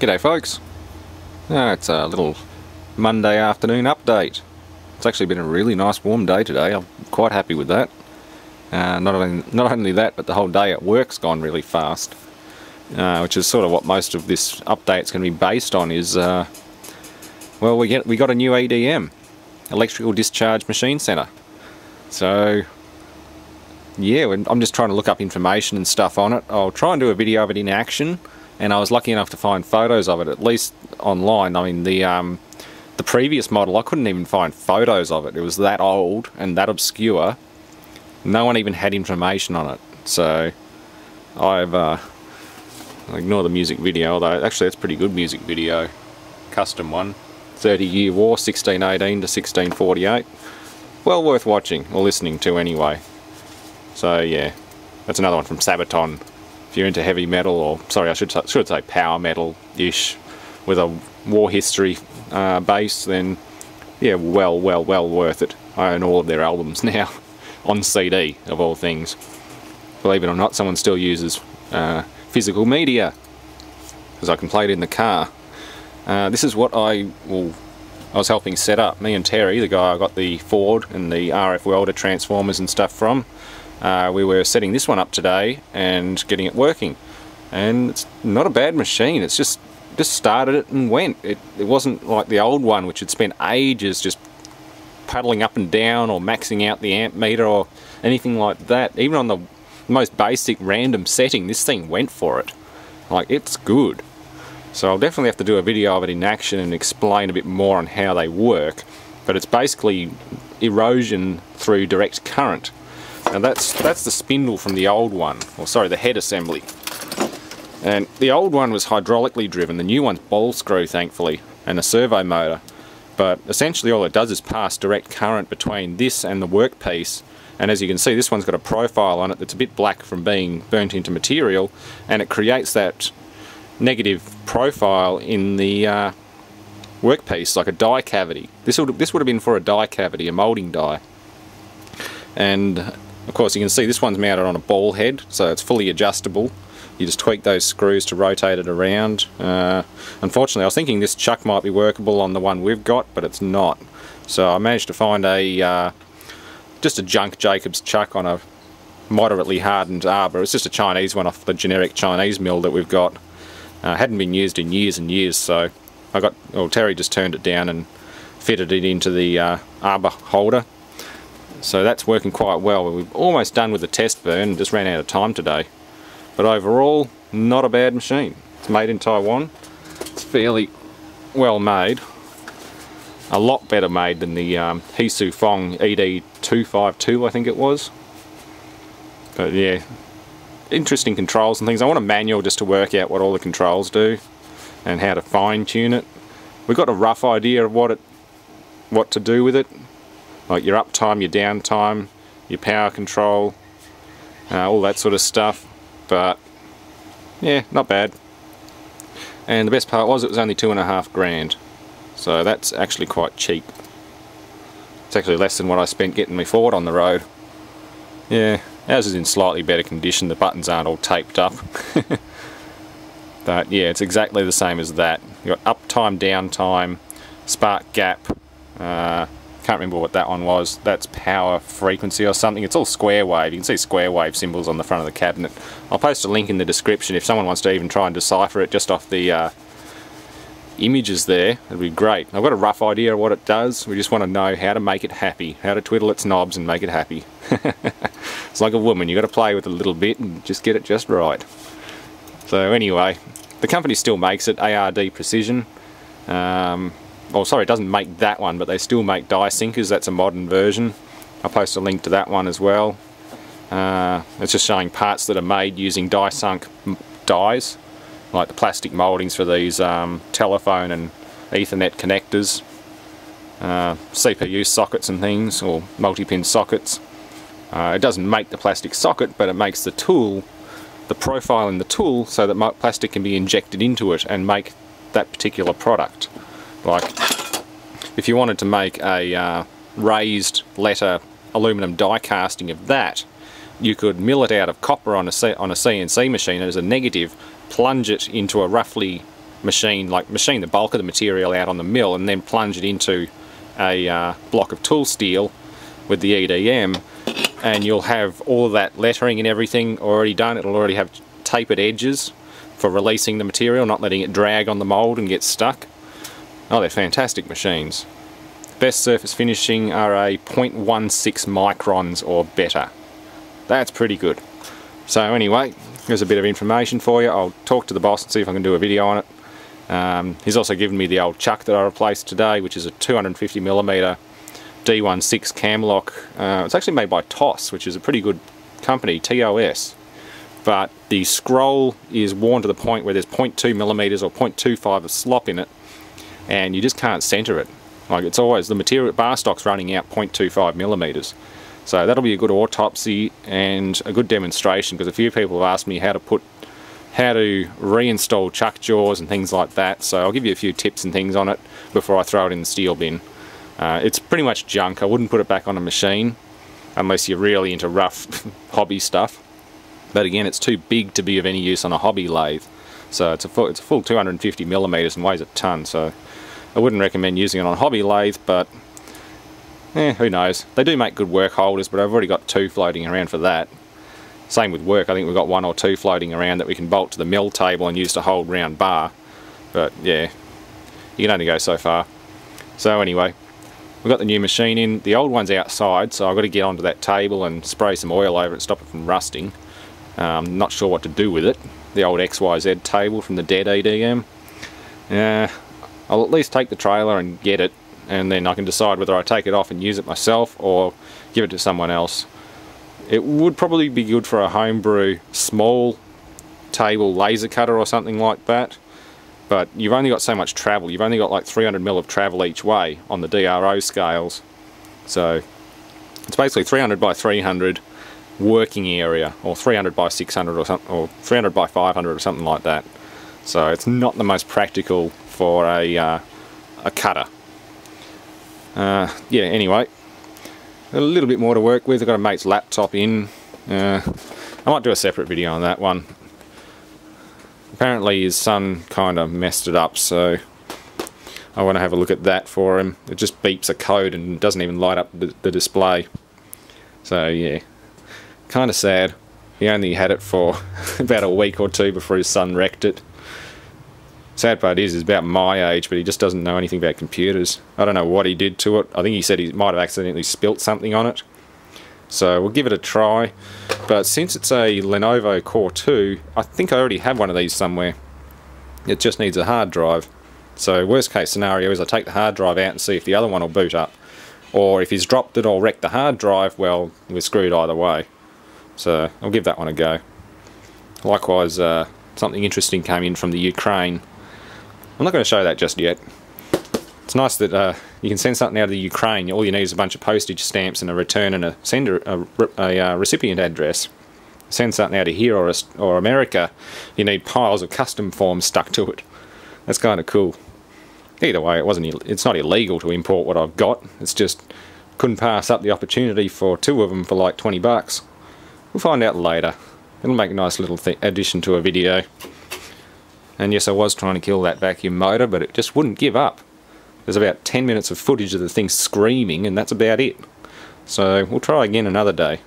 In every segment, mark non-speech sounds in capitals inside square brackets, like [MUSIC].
G'day folks. Uh, it's a little Monday afternoon update. It's actually been a really nice warm day today. I'm quite happy with that. Uh, not, only, not only that, but the whole day at work's gone really fast. Uh, which is sort of what most of this update's going to be based on is, uh, well, we, get, we got a new EDM, Electrical Discharge Machine Centre. So, yeah, I'm just trying to look up information and stuff on it. I'll try and do a video of it in action and I was lucky enough to find photos of it, at least online. I mean, the um, the previous model, I couldn't even find photos of it. It was that old and that obscure. No one even had information on it. So I've uh, ignore the music video, although actually it's pretty good music video, custom one. 30 year war, 1618 to 1648. Well worth watching or listening to anyway. So yeah, that's another one from Sabaton if you're into heavy metal, or sorry, I should, should say power metal-ish, with a war history uh, base, then yeah, well, well, well worth it. I own all of their albums [LAUGHS] now, on CD, of all things. Believe it or not, someone still uses uh, physical media, because I can play it in the car. Uh, this is what I well, I was helping set up. Me and Terry, the guy I got the Ford and the RF welder transformers and stuff from, uh, we were setting this one up today and getting it working. And it's not a bad machine. It's just just started it and went. It, it wasn't like the old one which had spent ages just paddling up and down or maxing out the amp meter or anything like that. Even on the most basic random setting this thing went for it. Like it's good. So I'll definitely have to do a video of it in action and explain a bit more on how they work. But it's basically erosion through direct current now that's, that's the spindle from the old one, or sorry, the head assembly. And the old one was hydraulically driven, the new one's ball screw thankfully, and a servo motor. But essentially all it does is pass direct current between this and the workpiece and as you can see this one's got a profile on it that's a bit black from being burnt into material and it creates that negative profile in the uh, workpiece like a die cavity. This would, this would have been for a die cavity, a moulding die. And of course you can see this one's mounted on a ball head so it's fully adjustable. You just tweak those screws to rotate it around. Uh, unfortunately I was thinking this chuck might be workable on the one we've got but it's not. So I managed to find a uh, just a junk Jacobs chuck on a moderately hardened arbor. It's just a Chinese one off the generic Chinese mill that we've got. Uh, hadn't been used in years and years so I got, well Terry just turned it down and fitted it into the uh, arbor holder so that's working quite well. We're almost done with the test burn just ran out of time today. But overall, not a bad machine. It's made in Taiwan. It's fairly well made. A lot better made than the um, Hesu Fong ED252 I think it was. But yeah, interesting controls and things. I want a manual just to work out what all the controls do and how to fine tune it. We've got a rough idea of what it what to do with it like your uptime, your downtime, your power control, uh, all that sort of stuff. But yeah, not bad. And the best part was it was only two and a half grand. So that's actually quite cheap. It's actually less than what I spent getting me Ford on the road. Yeah, ours is in slightly better condition. The buttons aren't all taped up. [LAUGHS] but yeah, it's exactly the same as that. You've got uptime, downtime, spark gap, uh, can't remember what that one was. That's power frequency or something. It's all square wave. You can see square wave symbols on the front of the cabinet. I'll post a link in the description if someone wants to even try and decipher it just off the uh, images there. It'd be great. I've got a rough idea of what it does. We just want to know how to make it happy, how to twiddle its knobs and make it happy. [LAUGHS] it's like a woman. You've got to play with it a little bit and just get it just right. So anyway, the company still makes it, ARD Precision. Um, oh sorry it doesn't make that one but they still make die sinkers that's a modern version. I'll post a link to that one as well. Uh, it's just showing parts that are made using die sunk dies like the plastic mouldings for these um, telephone and ethernet connectors uh, CPU sockets and things or multi-pin sockets. Uh, it doesn't make the plastic socket but it makes the tool the profile in the tool so that plastic can be injected into it and make that particular product like if you wanted to make a uh, raised letter aluminum die casting of that, you could mill it out of copper on a, C on a CNC machine as a negative, plunge it into a roughly machine, like machine the bulk of the material out on the mill and then plunge it into a uh, block of tool steel with the EDM and you'll have all that lettering and everything already done. It'll already have tapered edges for releasing the material, not letting it drag on the mould and get stuck. Oh, they're fantastic machines. Best surface finishing are a 0.16 microns or better. That's pretty good. So anyway, there's a bit of information for you. I'll talk to the boss and see if I can do a video on it. Um, he's also given me the old chuck that I replaced today, which is a 250mm D16 Camlock. Uh, it's actually made by TOS, which is a pretty good company, TOS. But the scroll is worn to the point where there's 0.2 millimeters or 0.25 of slop in it, and you just can't center it. Like it's always the material bar stock's running out 0.25 millimeters. So that'll be a good autopsy and a good demonstration because a few people have asked me how to put how to reinstall chuck jaws and things like that so I'll give you a few tips and things on it before I throw it in the steel bin. Uh, it's pretty much junk, I wouldn't put it back on a machine unless you're really into rough [LAUGHS] hobby stuff but again it's too big to be of any use on a hobby lathe so it's a full, it's a full 250 millimeters and weighs a ton so I wouldn't recommend using it on a hobby lathe but eh, who knows they do make good work holders but I've already got two floating around for that same with work, I think we've got one or two floating around that we can bolt to the mill table and use to hold round bar. But yeah, you can only go so far. So anyway, we've got the new machine in. The old one's outside, so I've got to get onto that table and spray some oil over it, stop it from rusting. Um, not sure what to do with it. The old XYZ table from the dead EDM. Uh, I'll at least take the trailer and get it, and then I can decide whether I take it off and use it myself or give it to someone else. It would probably be good for a homebrew small table laser cutter or something like that but you've only got so much travel. You've only got like 300 mil of travel each way on the DRO scales. So it's basically 300 by 300 working area or 300 by 600 or something or 300 by 500 or something like that. So it's not the most practical for a, uh, a cutter uh, yeah anyway a little bit more to work with. I've got a mate's laptop in. Uh, I might do a separate video on that one. Apparently his son kind of messed it up, so I want to have a look at that for him. It just beeps a code and doesn't even light up the, the display. So yeah, kind of sad. He only had it for [LAUGHS] about a week or two before his son wrecked it. Sad part is, he's about my age, but he just doesn't know anything about computers. I don't know what he did to it. I think he said he might have accidentally spilt something on it. So we'll give it a try. But since it's a Lenovo Core 2, I think I already have one of these somewhere. It just needs a hard drive. So worst case scenario is I take the hard drive out and see if the other one will boot up. Or if he's dropped it or wrecked the hard drive, well, we're screwed either way. So I'll give that one a go. Likewise, uh, something interesting came in from the Ukraine. I'm not going to show that just yet. It's nice that uh, you can send something out of the Ukraine. All you need is a bunch of postage stamps and a return and a sender a, a, a recipient address. Send something out of here or, or America, you need piles of custom forms stuck to it. That's kind of cool. Either way, it wasn't. It's not illegal to import what I've got. It's just couldn't pass up the opportunity for two of them for like 20 bucks. We'll find out later. It'll make a nice little addition to a video. And yes, I was trying to kill that vacuum motor, but it just wouldn't give up. There's about 10 minutes of footage of the thing screaming, and that's about it. So we'll try again another day.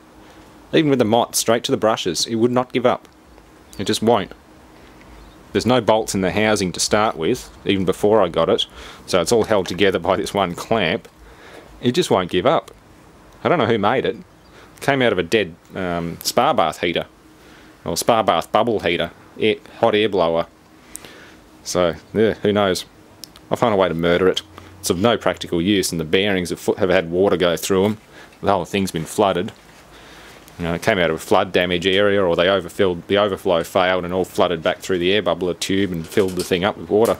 Even with the mott straight to the brushes, it would not give up. It just won't. There's no bolts in the housing to start with, even before I got it, so it's all held together by this one clamp. It just won't give up. I don't know who made it. it came out of a dead um, spa bath heater, or spa bath bubble heater, hot air blower. So, yeah, who knows. I'll find a way to murder it. It's of no practical use, and the bearings have, had water go through them. The whole thing's been flooded. You know, it came out of a flood damage area, or they overfilled, the overflow failed and all flooded back through the air bubbler tube and filled the thing up with water.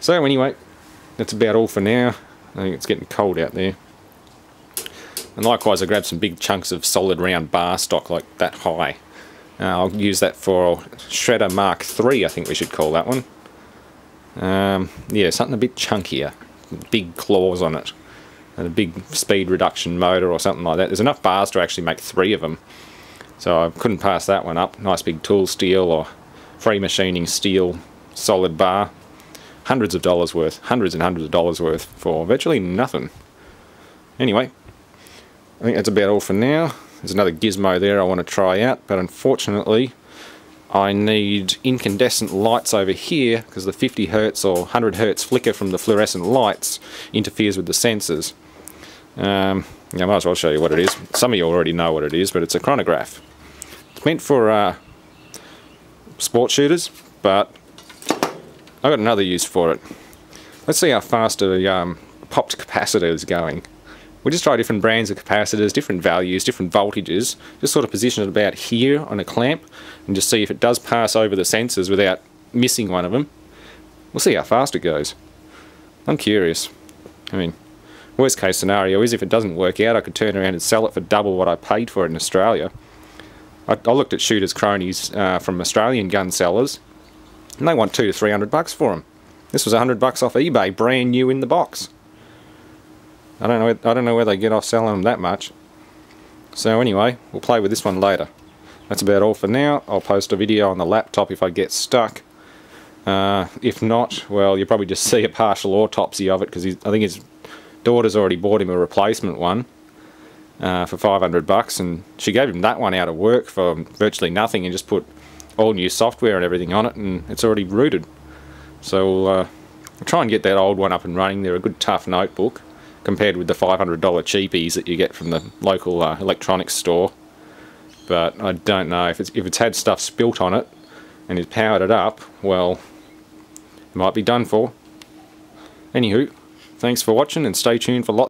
So anyway, that's about all for now. I think it's getting cold out there. And likewise I grabbed some big chunks of solid round bar stock like that high. Uh, I'll use that for Shredder Mark III, I think we should call that one. Um, yeah, something a bit chunkier. Big claws on it. And a big speed reduction motor or something like that. There's enough bars to actually make three of them. So I couldn't pass that one up. Nice big tool steel or free machining steel solid bar. Hundreds of dollars worth, hundreds and hundreds of dollars worth for virtually nothing. Anyway, I think that's about all for now. There's another gizmo there I want to try out, but unfortunately I need incandescent lights over here because the 50 hertz or 100 hertz flicker from the fluorescent lights interferes with the sensors. Um, I might as well show you what it is. Some of you already know what it is, but it's a chronograph. It's meant for uh, sport shooters, but I've got another use for it. Let's see how fast a um, popped capacitor is going. We'll just try different brands of capacitors, different values, different voltages, just sort of position it about here on a clamp and just see if it does pass over the sensors without missing one of them. We'll see how fast it goes. I'm curious. I mean, worst case scenario is if it doesn't work out, I could turn around and sell it for double what I paid for it in Australia. I, I looked at shooters cronies uh, from Australian gun sellers, and they want two to three hundred bucks for them. This was a hundred bucks off eBay, brand new in the box. I don't know. I don't know where they get off selling them that much. So anyway, we'll play with this one later. That's about all for now. I'll post a video on the laptop if I get stuck. Uh, if not, well, you'll probably just [LAUGHS] see a partial autopsy of it because I think his daughter's already bought him a replacement one uh, for 500 bucks, and she gave him that one out of work for virtually nothing and just put all new software and everything on it, and it's already rooted. So uh, I'll try and get that old one up and running. They're a good tough notebook compared with the $500 cheapies that you get from the local uh, electronics store. But I don't know, if it's, if it's had stuff spilt on it and it's powered it up, well, it might be done for. Anywho, thanks for watching and stay tuned for lots